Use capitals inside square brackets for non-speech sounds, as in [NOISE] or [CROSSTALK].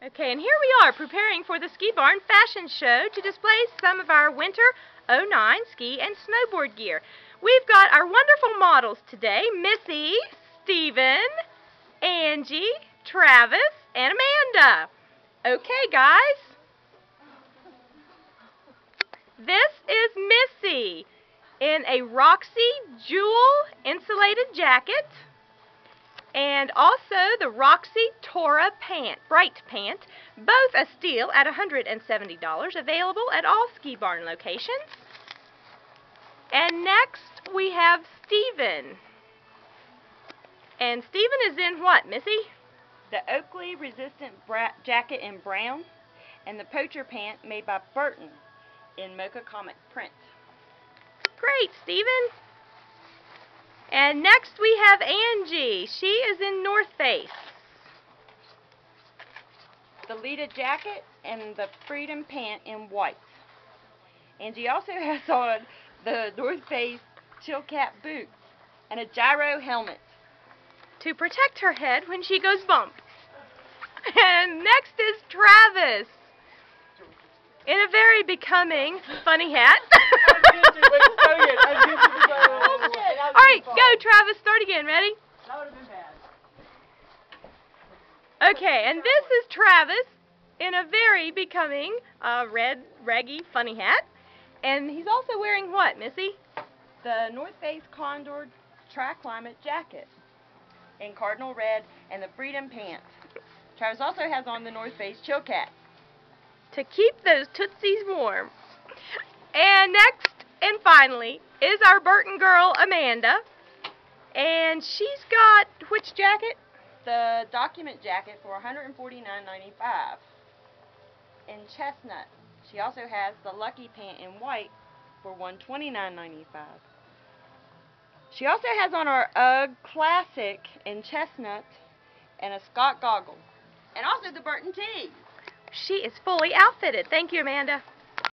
Okay, and here we are preparing for the Ski Barn Fashion Show to display some of our winter 09 ski and snowboard gear. We've got our wonderful models today, Missy, Stephen, Angie, Travis, and Amanda. Okay, guys. This is Missy in a Roxy Jewel insulated jacket and also the Roxy Tora pant, bright pant, both a steal at $170, available at all Ski Barn locations. And next we have Stephen. And Stephen is in what, Missy? The Oakley resistant jacket in brown and the poacher pant made by Burton in Mocha Comic print. Great, Stephen. And next we have Angie. She is in North Face. The Lita jacket and the Freedom pant in white. Angie also [LAUGHS] has on the North Face Chilkat boots and a Giro helmet. To protect her head when she goes bump. [LAUGHS] And next is Travis. In a very becoming funny hat. [LAUGHS] Alright, go Travis, start again, ready? Okay, and this is Travis in a very becoming uh, red, raggy, funny hat. And he's also wearing what, Missy? The North Face Condor TriClimate Jacket in cardinal red and the Freedom pants. Travis also has on the North Face Chilkat. To keep those tootsies warm. And next and finally is our Burton girl, Amanda. And she's got which jacket? The document jacket for $149.95 in chestnut. She also has the Lucky pant in white for $129.95. She also has on our UGG Classic in chestnut and a Scott goggle. And also the Burton tee. She is fully outfitted. Thank you, Amanda.